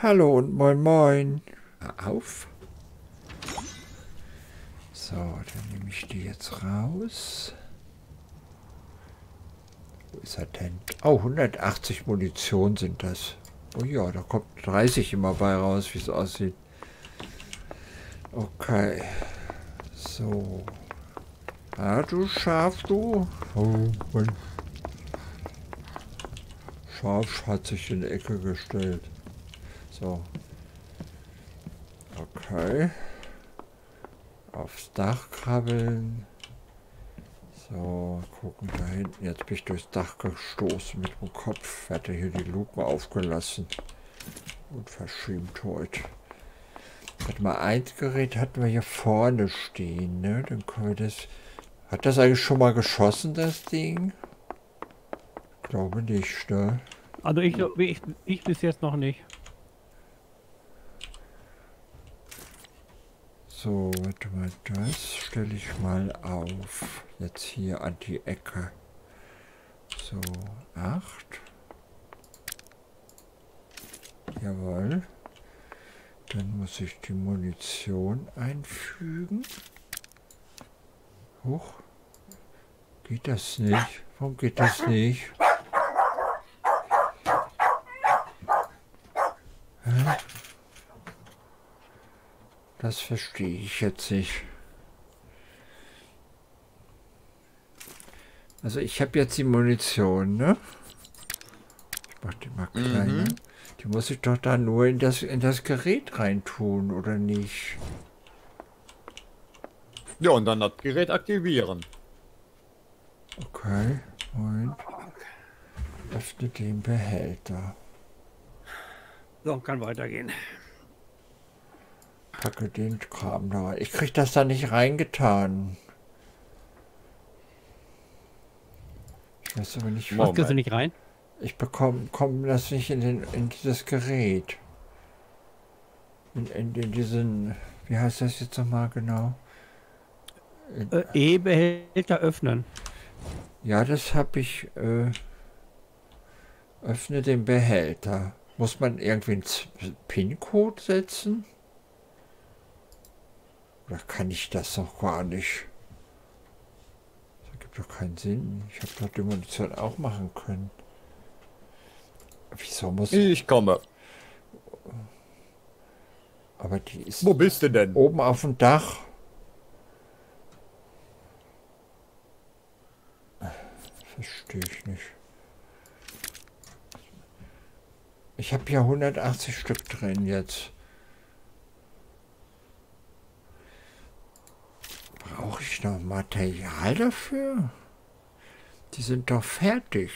Hallo und moin moin. Hör auf. So, dann nehme ich die jetzt raus. Wo ist er denn? Oh, 180 Munition sind das. Oh ja, da kommt 30 immer bei raus, wie es aussieht. Okay. So. Ah, du Schaf, du. Oh, mein Schaf hat sich in die Ecke gestellt. So. Okay. Aufs Dach krabbeln. So, gucken da hinten. Jetzt bin ich durchs Dach gestoßen mit dem Kopf. Hatte hier die Luke aufgelassen. Und verschämt heute. Warte mal, ein Gerät hatten wir hier vorne stehen, ne? Dann können wir das... Hat das eigentlich schon mal geschossen, das Ding? Glaube nicht, ne? Also ich, ich, ich bis jetzt noch nicht. So, warte mal, das stelle ich mal auf. Jetzt hier an die Ecke. So, acht. Jawohl. Dann muss ich die Munition einfügen. Huch. Geht das nicht? Warum geht das nicht? Das verstehe ich jetzt nicht. Also ich habe jetzt die Munition, ne? Ich mach die mal kleiner. Mhm. Die muss ich doch da nur in das, in das Gerät reintun, oder nicht? Ja, und dann das Gerät aktivieren. Okay, und öffne den Behälter. So, kann weitergehen. Packe den Kram da rein. Ich krieg das da nicht reingetan. Ich weiß aber nicht, was. Kriegst du nicht rein? Ich bekomme komm das nicht in, den, in dieses Gerät. In, in, in diesen, wie heißt das jetzt nochmal genau? Äh, E-Behälter öffnen. Ja, das habe ich. Äh, öffne den Behälter. Muss man irgendwie einen PIN-Code setzen? Oder kann ich das noch gar nicht? Das ergibt doch keinen Sinn. Ich habe doch die Munition auch machen können. Wieso muss ich... komme. Aber die ist... Wo bist du denn? Oben auf dem Dach. Verstehe ich nicht. Ich habe ja 180 Stück drin jetzt. Brauche ich noch Material dafür? Die sind doch fertig.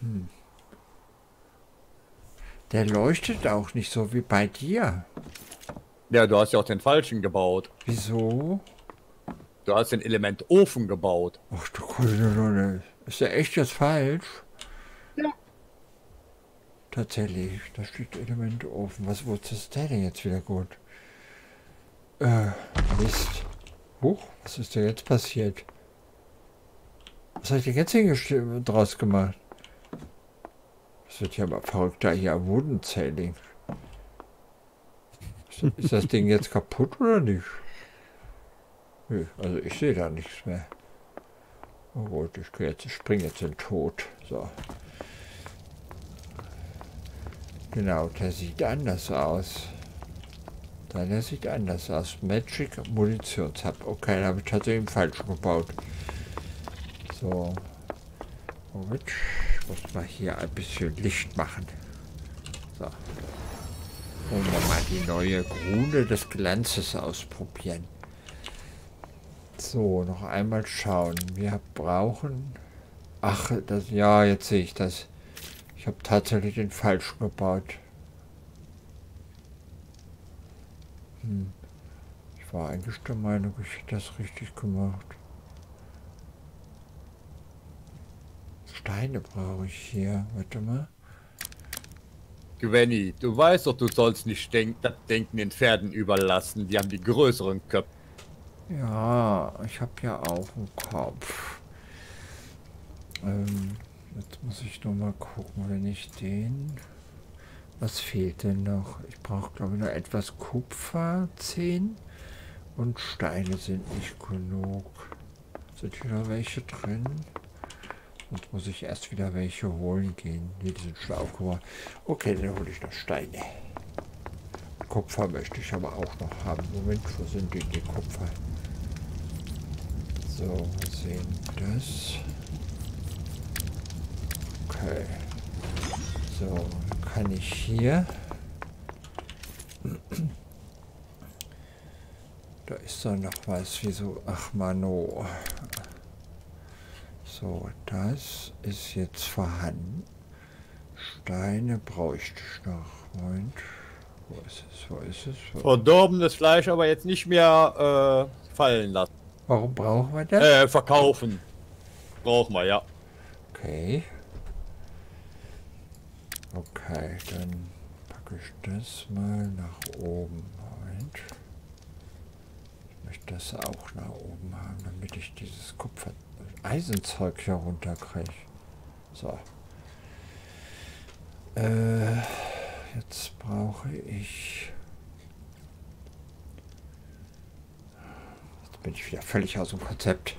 Hm. Der leuchtet auch nicht so wie bei dir. Ja, du hast ja auch den falschen gebaut. Wieso? Du hast den Element Ofen gebaut. Ach du Kunde, ist der echt jetzt falsch? Ja. Tatsächlich, da steht Element Ofen. Was wozu ist der denn jetzt wieder gut? Äh, Mist. Huch, was ist denn jetzt passiert? Was habe ich denn jetzt draus gemacht? Das wird ja aber verrückter hier Wodenzähling. Ist, ist das Ding jetzt kaputt oder nicht? Nö, also ich sehe da nichts mehr. Oh gut, ich, jetzt, springe jetzt in den Tod. So. Genau, der sieht anders aus. Der sieht anders aus. Magic Munitionshub. Okay, da habe ich tatsächlich falsch gebaut. So. Moment. Ich muss mal hier ein bisschen Licht machen. So. Und wir mal die neue Grune des Glanzes ausprobieren. So, noch einmal schauen. Wir brauchen... Ach, das, ja, jetzt sehe ich das. Ich habe tatsächlich den falschen gebaut. Hm. Ich war eigentlich der Meinung, ich hätte das richtig gemacht. Steine brauche ich hier. Warte mal. Gwenny, du weißt doch, du sollst nicht denk das Denken den Pferden überlassen. Die haben die größeren Köpfe. Ja, ich habe ja auch einen Kopf. Ähm, Jetzt muss ich noch mal gucken, wenn ich den... Was fehlt denn noch? Ich brauche, glaube ich, noch etwas Kupfer, 10. Und Steine sind nicht genug. Sind hier noch welche drin? Sonst muss ich erst wieder welche holen gehen. Hier, die sind schon aufgebaut. Okay, dann hole ich noch Steine. Kupfer möchte ich aber auch noch haben. Moment, wo sind die, die Kupfer? So, wir sehen das. Okay. So, kann ich hier... Da ist doch noch was. Wieso? Ach, Mano. So, das ist jetzt vorhanden. Steine bräuchte ich noch. Moment. Wo ist es? Wo ist es? Wo Verdorbenes Fleisch aber jetzt nicht mehr äh, fallen lassen. Warum brauchen wir das? Äh, verkaufen. Brauchen wir, ja. Okay. Okay, dann packe ich das mal nach oben. Moment. Ich möchte das auch nach oben haben, damit ich dieses Kupfer Eisenzeug hier runterkriege. So. Äh, jetzt brauche ich... Jetzt bin ich wieder völlig aus dem Konzept.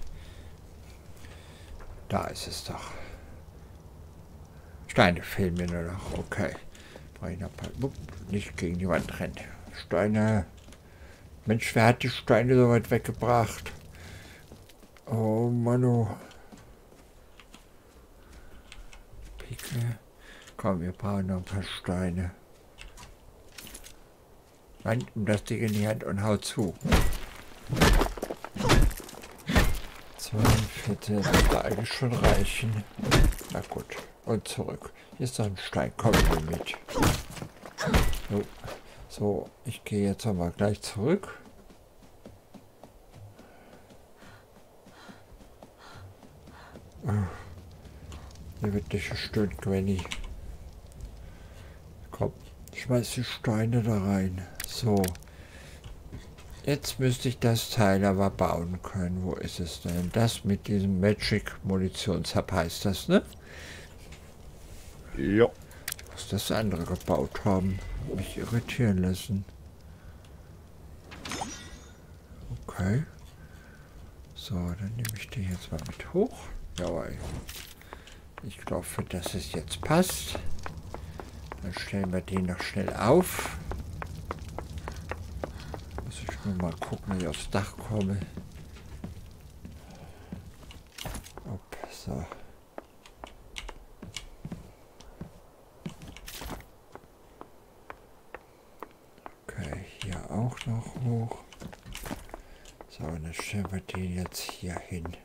Da ist es doch. Steine fehlen mir nur noch. Okay. Nicht gegen die Wand rennen. Steine. Mensch, wer hat die Steine so weit weggebracht? Oh Manu. Picke. Komm, wir brauchen noch ein paar Steine. Nein, nimm das Ding in die Hand und hau zu. Zwei Viertel sollte eigentlich schon reichen. Na gut. Und zurück. Hier ist noch ein Stein. Komm mit. So. so, ich gehe jetzt aber gleich zurück. Hier wird nicht gestöhnt, Granny. Komm, schmeiß die Steine da rein. So. Jetzt müsste ich das Teil aber bauen können. Wo ist es denn? Das mit diesem Magic Munitionshub heißt das, ne? Ja. Was das andere gebaut haben. Mich irritieren lassen. Okay. So, dann nehme ich die jetzt mal mit hoch. Jawohl. Ich glaube, dass es jetzt passt. Dann stellen wir den noch schnell auf. Mal gucken, wie ich aufs Dach komme. Upp, so. Okay, hier auch noch hoch. So, und dann stellen wir den jetzt hier hin.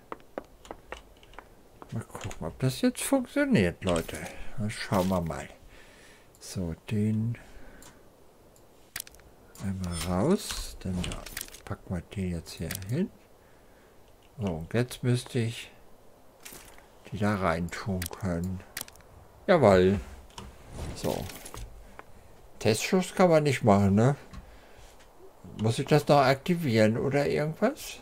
Mal gucken, ob das jetzt funktioniert, Leute. Dann schauen wir mal. So, den einmal raus. Dann packen wir den jetzt hier hin. So, und jetzt müsste ich die da rein tun können. Jawohl. So. Testschuss kann man nicht machen, ne? Muss ich das noch aktivieren oder irgendwas?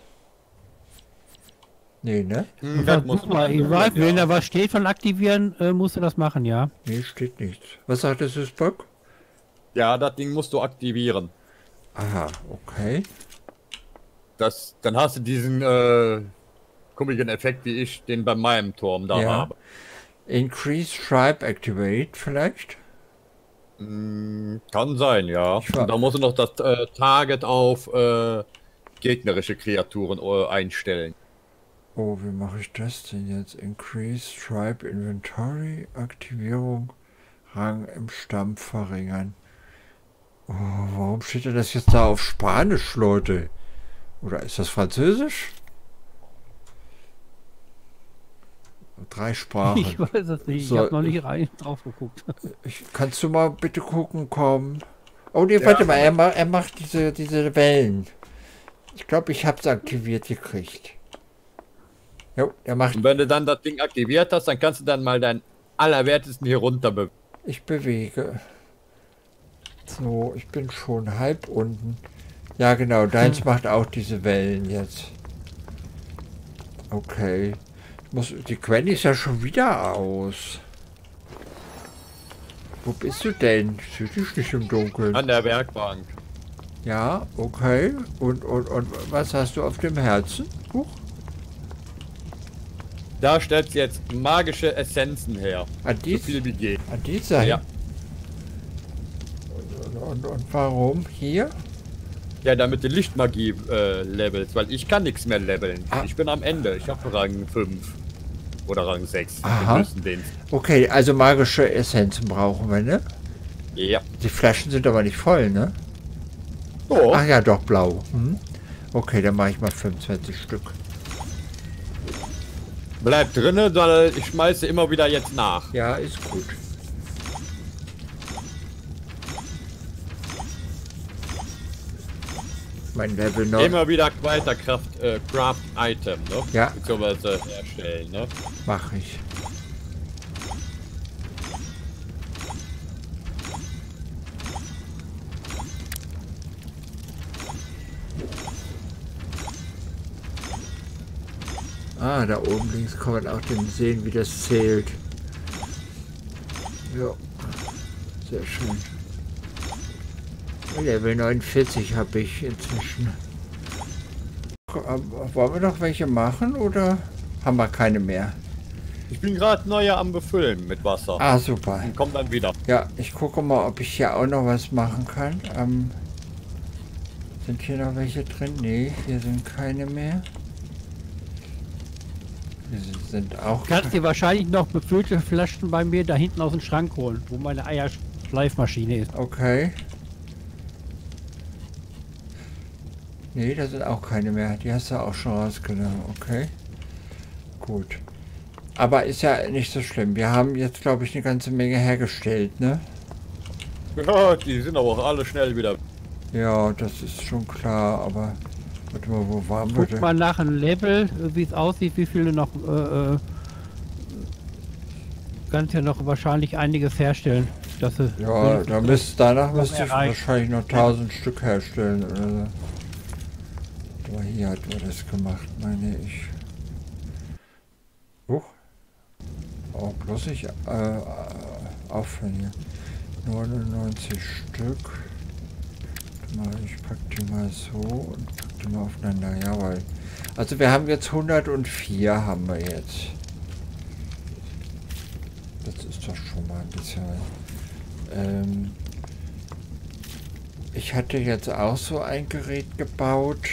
Nee, ne? Hm, das muss man- ich weiß, wenn da was steht von aktivieren, äh, musst du das machen, ja. Nee, steht nichts. Was sagt das ist Bock? ja, das Ding musst du aktivieren. Aha, okay. Das, dann hast du diesen äh, komischen Effekt, wie ich den bei meinem Turm da Ja. habe. Increase Tribe Activate vielleicht? Hm, kann sein, ja. Da musst du noch das äh, Target auf äh, gegnerische Kreaturen äh, einstellen. Oh, wie mache ich das denn jetzt? Increase Tribe Inventory Aktivierung Rang im Stamm verringern. Oh, warum steht denn das jetzt da auf Spanisch, Leute? Oder ist das Französisch? Drei Sprachen. Ich weiß es nicht. So, ich habe noch nicht rein drauf geguckt. Ich, kannst du mal bitte gucken, komm. Oh nee, warte mal, er, ma er macht diese, diese Wellen. Ich glaube, ich habe es aktiviert gekriegt. Jo, er macht, Und wenn du dann das Ding aktiviert hast, dann kannst du dann mal deinen allerwertesten hier runter be ich bewege. So, ich bin schon halb unten. Ja, genau, deins macht auch diese Wellen jetzt. Okay. Muss, die Gwen ist ja schon wieder aus. Wo bist du denn? Ich sehe dich nicht im Dunkeln. An der Werkbank. Ja, okay. Und, und, und was hast du auf dem Herzen? Huch. Da stellt sie jetzt magische Essenzen her. An, So dies, viel wie geht. an dieser? Ja. Und, und, warum hier? Ja, damit du Lichtmagie äh, levelst, weil ich kann nichts mehr leveln. Ah. Ich bin am Ende. Ich habe Rang 5. Oder Rang 6. Aha. Okay, also magische Essenzen brauchen wir, ne? Ja. Die Flaschen sind aber nicht voll, ne? Oh, Ach ja, doch, blau. Hm. Okay, dann mache ich mal 25 Stück. bleib drinne, weil ich schmeiße immer wieder jetzt nach. Ja, ist gut. Mein Level 9. Immer wieder weiter Kraft, äh, Craft Item, ne? Ja. Beziehungsweise herstellen, ne? Mache ich. Ah, da oben links kann man auch den sehen, wie das zählt. Ja, sehr schön. Level 49 habe ich inzwischen. Äh, Wollen wir noch welche machen oder haben wir keine mehr? Ich bin gerade neue am Befüllen mit Wasser. Ah, super. Und komm dann wieder. Ja, ich gucke mal, ob ich hier auch noch was machen kann. Ähm, sind hier noch welche drin? Nee, hier sind keine mehr. Hier sind- sind auch. Du kannst dir wahrscheinlich noch befüllte Flaschen bei mir da hinten aus dem Schrank holen, wo meine Eierschleifmaschine ist. Okay. Nee, da sind auch keine mehr. Die hast du auch schon rausgenommen. Okay. Gut. Aber ist ja nicht so schlimm. Wir haben jetzt, glaube ich, eine ganze Menge hergestellt, ne? Ja, die sind aber auch alle schnell wieder. Ja, das ist schon klar, aber. Warte mal, wo waren wir Guck denn? mal nach einem Level, wie es aussieht, wie viele noch. Äh, äh, kannst ja noch wahrscheinlich einiges herstellen. Dass Ja, da müsst, danach müsste ich wahrscheinlich noch 1000 Stück herstellen oder so. Aber hier hat man das gemacht, meine ich. Huch. Oh, bloß ich äh, äh, aufhören hier. 99 Stück. Ich pack die mal so und pack die mal aufeinander. Jawohl. Also wir haben jetzt 104 haben wir jetzt. Das ist doch schon mal ein bisschen. Ähm, ich hatte jetzt auch so ein Gerät gebaut.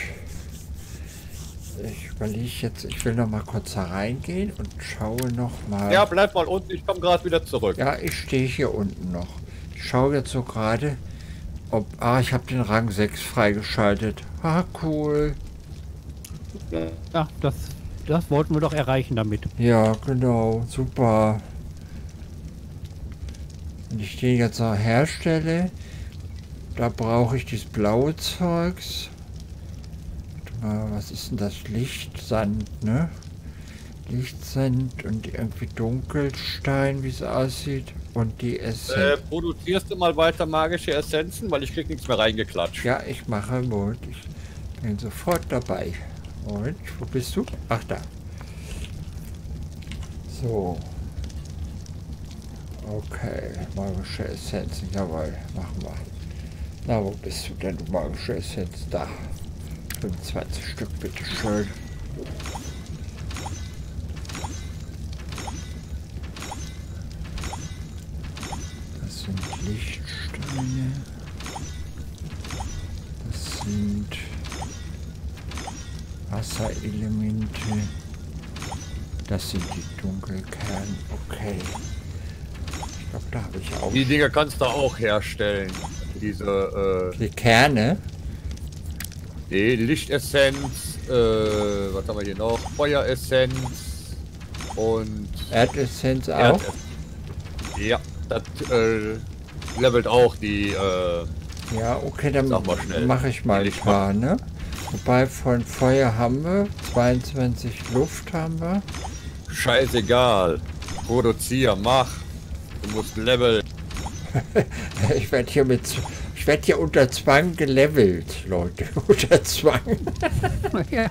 Ich überlege jetzt, ich will noch mal kurz da reingehen und schaue noch mal. Ja, bleib mal unten, ich komme gerade wieder zurück. Ja, ich stehe hier unten noch. Ich schaue jetzt so gerade, ob. Ah, ich habe den Rang 6 freigeschaltet. Ah, cool. Ja, das, das wollten wir doch erreichen damit. Ja, genau. Super. Wenn ich den jetzt noch herstelle, da brauche ich dieses blaue Zeugs. Mal, was ist denn das? Lichtsand, ne? Lichtsand und irgendwie Dunkelstein, wie es aussieht. Und die Äh, Essenz. produzierst du mal weiter magische Essenzen, weil ich krieg nichts mehr reingeklatscht. Ja, ich mache Mut. Ich bin sofort dabei. Und wo bist du? Ach da. So. Okay, magische Essenzen, jawohl, machen wir. Na, wo bist du denn, du magische Essenz? Da. 25 Stück, bitteschön. Das sind Lichtsteine. Das sind Wasserelemente. Das sind die Dunkelkern. Okay. Ich glaube, da habe ich auch Die Dinger kannst du auch herstellen. Diese, die Kerne. Die Lichtessenz, äh, was haben wir hier noch? Feueressenz und Erdessenz auch. Erdessenz. Ja, das, äh, levelt auch die, äh, Ja, okay, dann mache ich mal ein paar, ne? Wobei von Feuer haben wir, 22 Luft haben wir. scheißegal. Produzier, mach. Du musst leveln. Ich werde hier mit, ich werde hier unter Zwang gelevelt, Leute, unter Zwang. ja.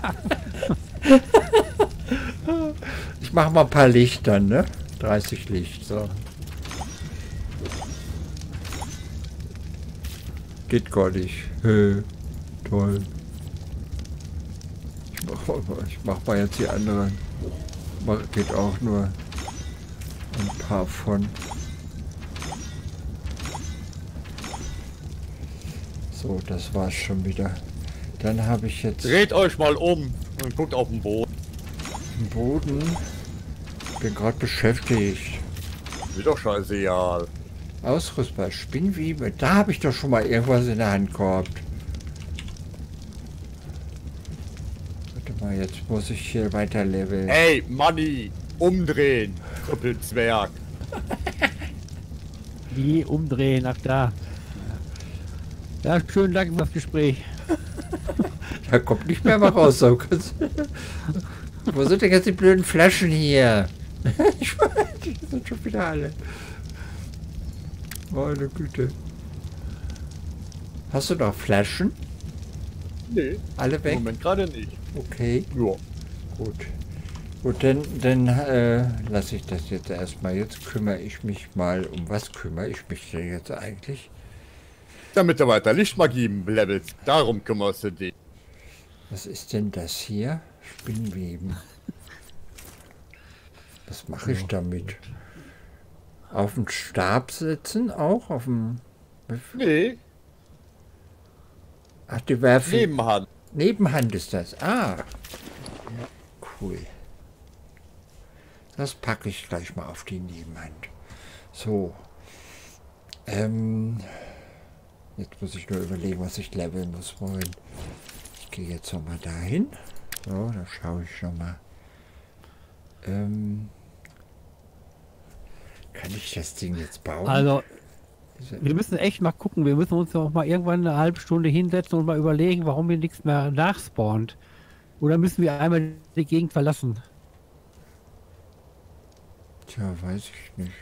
Ich mache mal ein paar Lichter, ne? 30 Licht, so. Geht gar nicht. Hö, toll. Ich mach, mal- ich mach mal jetzt die anderen. Geht auch nur ein paar von. So, das war's schon wieder. Dann habe ich jetzt Dreht euch mal um und guckt auf den Boden. den Boden. Bin gerade beschäftigt. Ist doch scheißegal. Ausrüstbar, Spinnwiebe. Da habe ich doch schon mal irgendwas in der Hand gehabt. Warte mal, jetzt muss ich hier weiter leveln. Ey, Manni, umdrehen. Krüppelzwerg. Wie umdrehen, ach da. Ja, schönen Dank für das Gespräch. Da kommt nicht mehr mal raus. So. Wo sind denn jetzt die blöden Flaschen hier? Ich weiß, die sind schon wieder alle. Meine Güte. Hast du noch Flaschen? Nee, Alle im weg? Moment gerade nicht. Okay. Ja. Gut. Gut, dann, dann äh, lasse ich das jetzt erstmal. Jetzt kümmere ich mich mal. Um was kümmere ich mich denn jetzt eigentlich? Damit du weiter Lichtmagie levelst. Darum kümmerst du dich. Was ist denn das hier? Spinnweben. Was mache ich damit? Auf den Stab setzen auch? Auf dem. Nee, Ach, die werfen. Nebenhand. Nebenhand ist das. Ah. Cool. Das packe ich gleich mal auf die Nebenhand. So. Ähm. Jetzt muss ich nur überlegen, was ich leveln muss. Moment. Ich gehe jetzt nochmal dahin. So, da schaue ich schon mal. Ähm. Kann ich das Ding jetzt bauen? Also, wir müssen echt mal gucken. Wir müssen uns noch mal irgendwann eine halbe Stunde hinsetzen und mal überlegen, warum hier nichts mehr nachspawnt. Oder müssen wir einmal die Gegend verlassen? Tja, weiß ich nicht.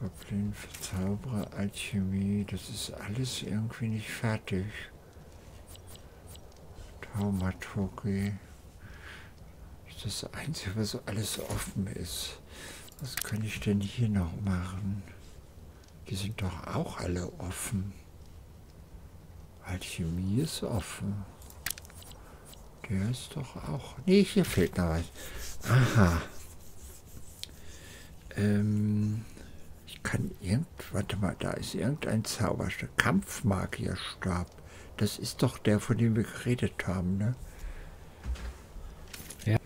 Goblin, Zauberer, Alchemie, das ist alles irgendwie nicht fertig. Taumaturgie. Das ist das Einzige, was alles offen ist. Was kann ich denn hier noch machen? Die sind doch auch alle offen. Alchemie ist offen. Der ist doch auch. Nee, hier fehlt noch was. Aha. Ähm, ich kann irgend, warte mal, da ist irgendein Zauberstab. Kampfmagierstab. Das ist doch der, von dem wir geredet haben, ne? Ja.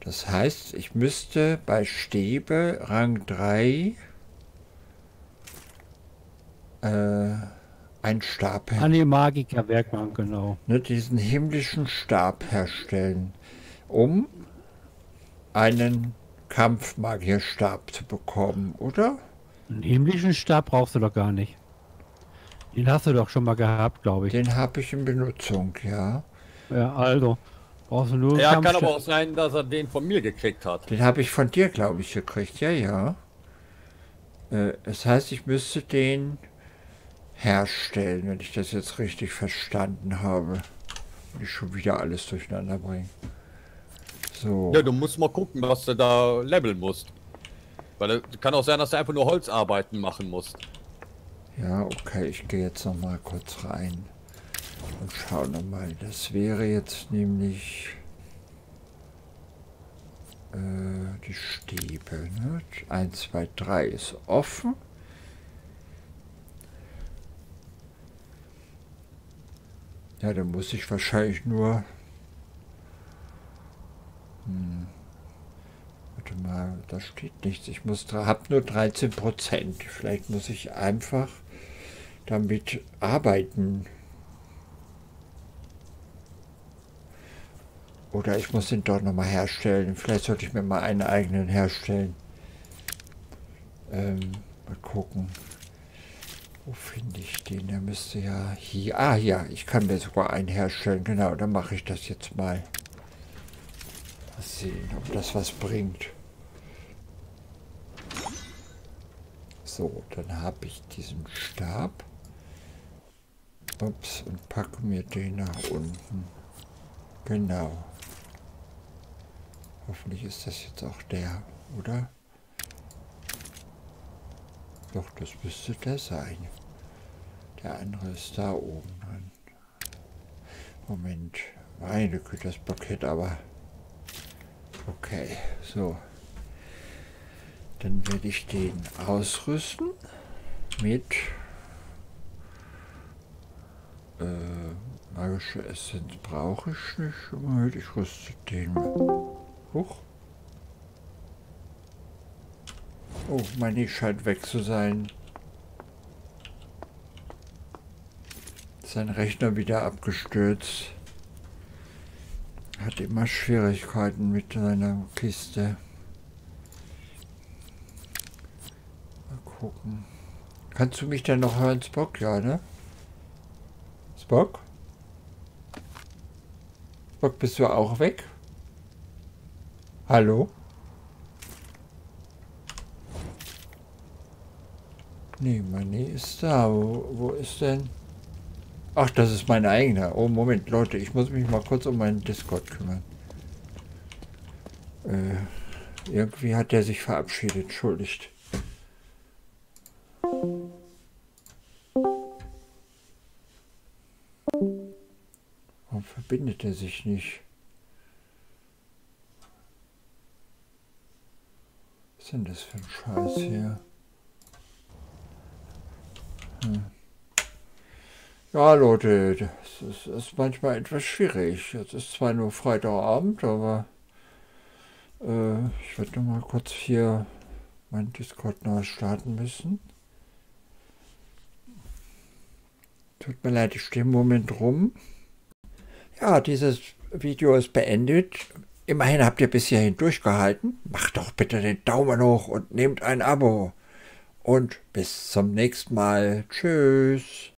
Das heißt, ich müsste bei Stäbe Rang 3 äh, einen Stab her An die Magiker Werkbank, genau. ne, diesen himmlischen Stab herstellen, um einen Kampfmagierstab zu bekommen, oder? Einen himmlischen Stab brauchst du doch gar nicht. Den hast du doch schon mal gehabt, glaube ich. Den habe ich in Benutzung, ja. Ja, also. Brauchst du nur Ja, kann aber auch sein, dass er den von mir gekriegt hat. Den habe ich von dir, glaube ich, gekriegt, ja, ja. Äh, das heißt, ich müsste den herstellen, wenn ich das jetzt richtig verstanden habe. Und ich schon wieder alles durcheinander bringe. So. Ja, du musst mal gucken, was du da leveln musst. Weil es kann auch sein, dass du einfach nur Holzarbeiten machen musst. Ja, okay, ich gehe jetzt noch mal kurz rein und schaue noch mal. Das wäre jetzt nämlich äh, die Stäbe. Ne? 1, 2, 3 ist offen. Ja, dann muss ich wahrscheinlich nur... Hm. Warte mal, da steht nichts. Ich muss habe nur 13 Prozent. Vielleicht muss ich einfach damit arbeiten. Oder ich muss den doch nochmal herstellen. Vielleicht sollte ich mir mal einen eigenen herstellen. Ähm, mal gucken. Wo finde ich den? Der müsste ja hier. Ah ja, ich kann mir sogar einen herstellen. Genau, dann mache ich das jetzt mal. Mal sehen, ob das was bringt. So, dann habe ich diesen Stab. Ups, und packe mir den nach unten. Genau. Hoffentlich ist das jetzt auch der, oder? Doch, das müsste der sein. Der andere ist da oben drin. Moment. Meine Güte, das Paket aber. Okay, so. Dann werde ich den ausrüsten mit äh, magische Essenz brauche ich nicht. Moment, ich rüste den. Huch. Oh, meine scheint weg zu sein. Sein Rechner wieder abgestürzt. Hat immer Schwierigkeiten mit seiner Kiste. Mal gucken. Kannst du mich denn noch hören, Spock? Ja, ne? Spock? Spock, bist du auch weg? Hallo? Nee, Mané ist da. Wo, wo ist denn... Ach, das ist mein eigener. Oh, Moment, Leute, ich muss mich mal kurz um meinen Discord kümmern. Äh, irgendwie hat der sich verabschiedet, entschuldigt. Warum verbindet er sich nicht? Was ist denn das für ein Scheiß hier? Hm. Ja, Leute, das ist, ist, manchmal etwas schwierig. Es ist zwar nur Freitagabend, aber äh, ich werde noch mal kurz hier mein Discord neu starten müssen. Tut mir leid, ich stehe im Moment rum. Ja, dieses Video ist beendet. Immerhin habt ihr bis hierhin durchgehalten. Macht doch bitte den Daumen hoch und nehmt ein Abo. Und bis zum nächsten Mal. Tschüss.